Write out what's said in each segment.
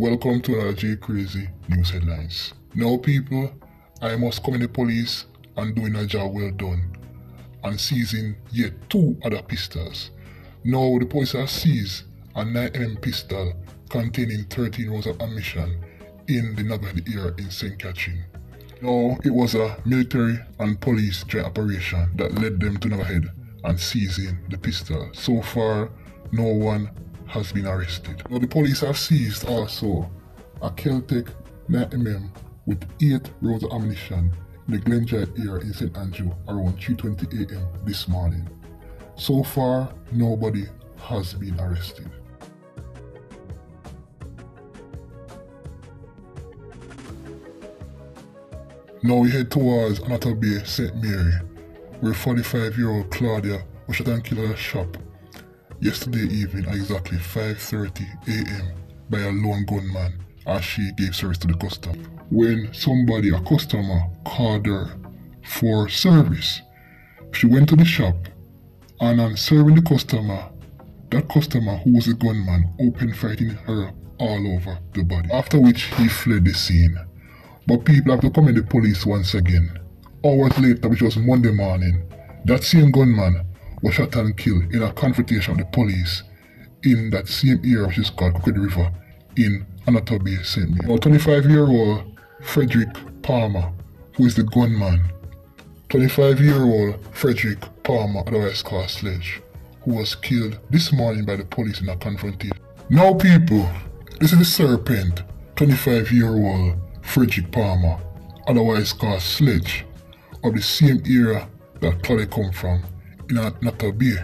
Welcome to another J Crazy News Headlines. Now, people, I must commend the police on doing a job well done and seizing yet two other pistols. Now, the police have seized a 9mm pistol containing 13 rounds of ammunition in the Navahead area in St. Catherine. Now, it was a military and police joint operation that led them to Navahead and seizing the pistol. So far, no one has been arrested. Now, the police have seized also a Celtic 9mm with 8 rounds of ammunition in the Glenjard area in St. Andrew around 3.20 am this morning. So far, nobody has been arrested. Now we head towards Annotto Bay, St. Mary, where 45-year-old Claudia was shot and killed at a shop yesterday evening at exactly 5.30 am by a lone gunman as she gave service to the customer. When somebody, a customer, called her for service, she went to the shop and on serving the customer, that customer who was a gunman opened fighting her all over the body. After which he fled the scene. But people have to come in the police once again. Hours later, which was Monday morning, that same gunman was shot and killed in a confrontation with the police in that same area which is called Crooked River in Annotto St. Mary. Now, 25-year-old Frederick Palmer, who is the gunman, 25-year-old Frederick Palmer, otherwise called Sledge, who was killed this morning by the police in a confrontation. Now people, this is the serpent, 25-year-old Frederick Palmer, otherwise called Sledge, of the same era that Claudia come from, in Annotto Bay.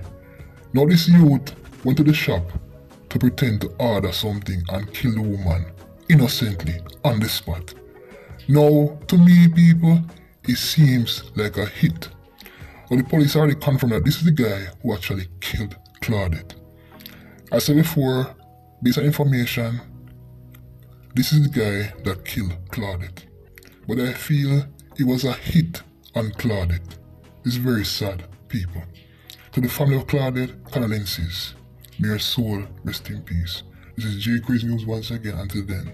Now this youth went to the shop to pretend to order something and kill the woman innocently on the spot. Now, to me people, it seems like a hit. But the police already confirmed that this is the guy who actually killed Claudette. I said before, based on information, this is the guy that killed Claudette. But I feel it was a hit on Claudette. It's very sad, people. To the family of Claudette, condolences. May her soul rest in peace. This is J Crazy News once again. Until then,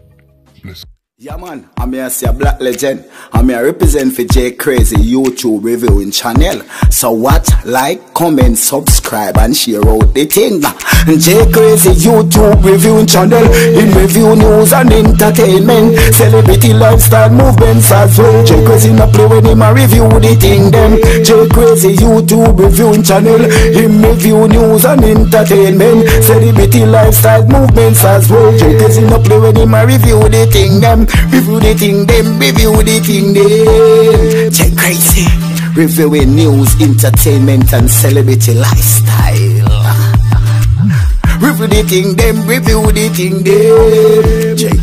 bless. Yeah man, I'm here see a black legend. I'm here represent for J Crazy YouTube reviewing channel. So what? Like, comment, subscribe and share out the thing. J Crazy YouTube reviewing channel. In review news and entertainment. Celebrity lifestyle movements as well. J Crazy not play when him a review the thing them. J Crazy YouTube reviewing channel. In review news and entertainment. Celebrity lifestyle movements as well. J Crazy not play when him a review the thing them. Review the thing them, review the thing them. Check crazy. Reviewing news, entertainment, and celebrity lifestyle. Review the them, review the thing crazy.